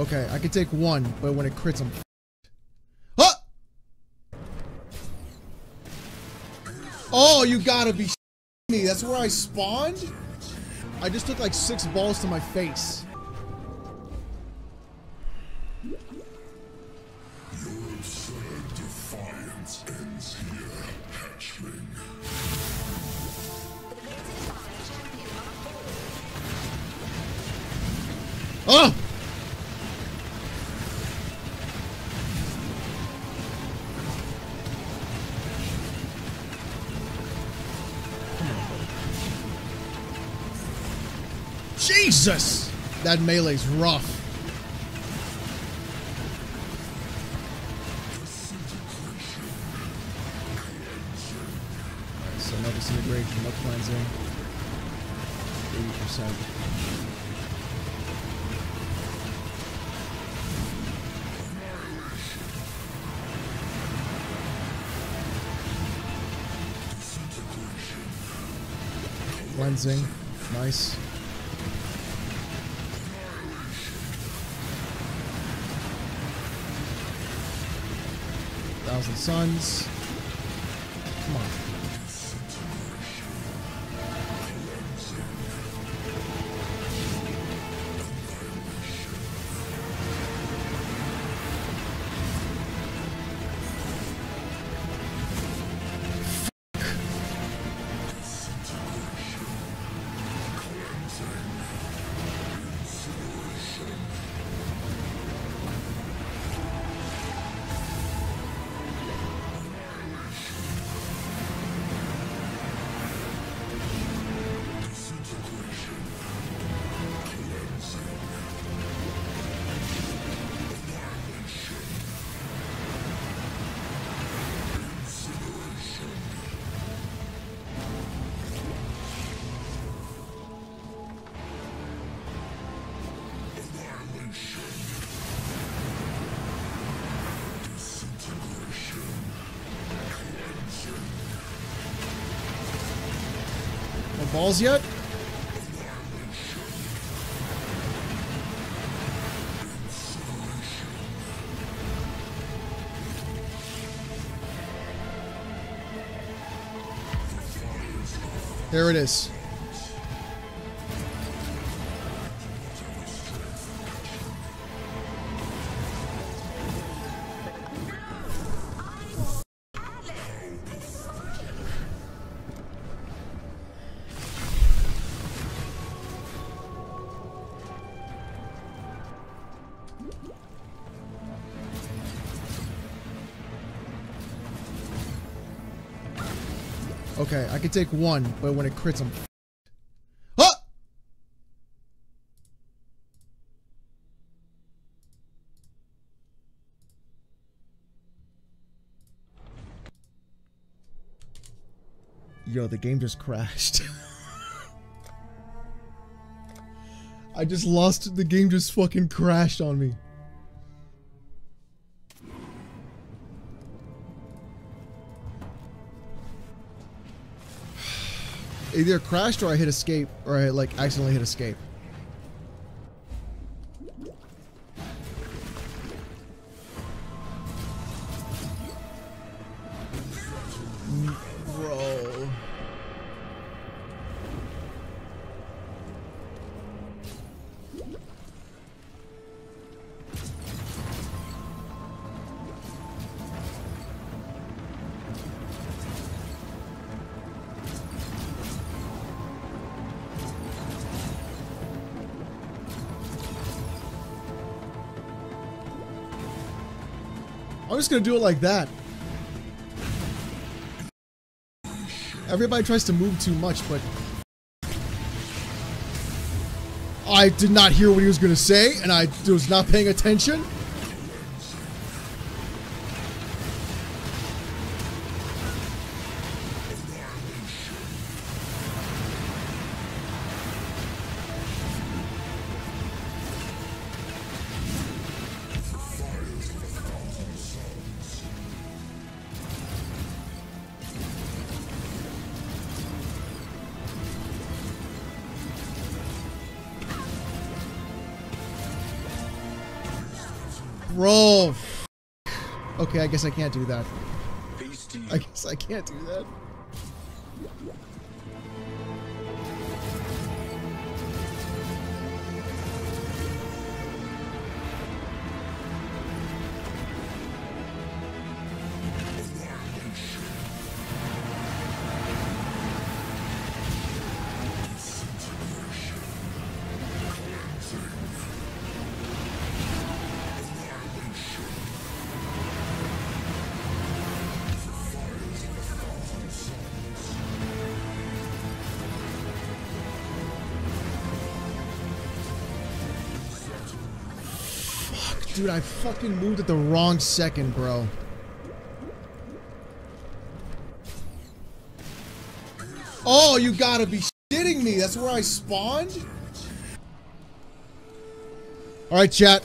Okay, I can take one, but when it crits, I'm. Huh! Oh, you gotta be me. That's where I spawned? I just took like six balls to my face. Oh! Jesus! That melee's rough. Alright, so no disintegration, no cleansing. 80%. Cleansing. Nice. Thousand Suns. Balls yet? There it is. Okay, I can take one, but when it crits, I'm. Huh! Yo, the game just crashed. I just lost. The game just fucking crashed on me. Either crashed or I hit escape, or I like accidentally hit escape. I'm just gonna do it like that. Everybody tries to move too much, but I did not hear what he was gonna say, and I was not paying attention. Bro. Okay, I guess I can't do that. I guess I can't do that. Dude, I fucking moved at the wrong second, bro. Oh, you gotta be shitting me. That's where I spawned? Alright, chat.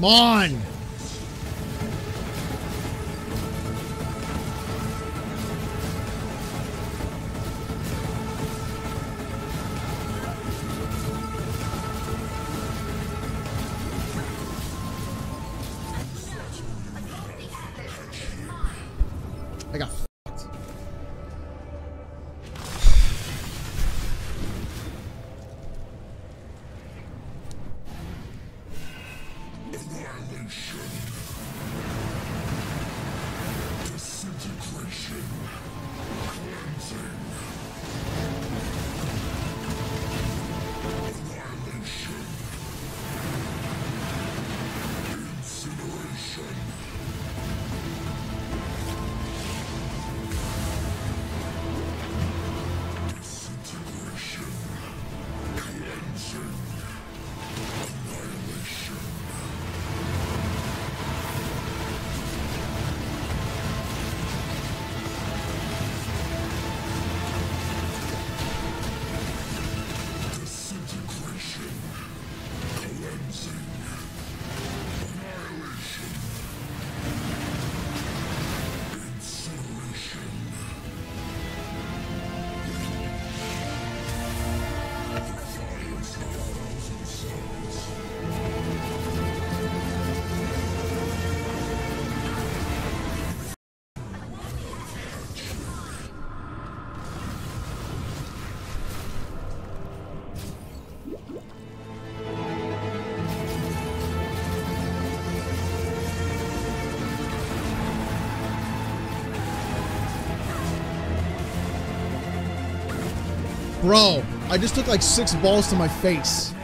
Come on! Annihilation. Bro, I just took like six balls to my face.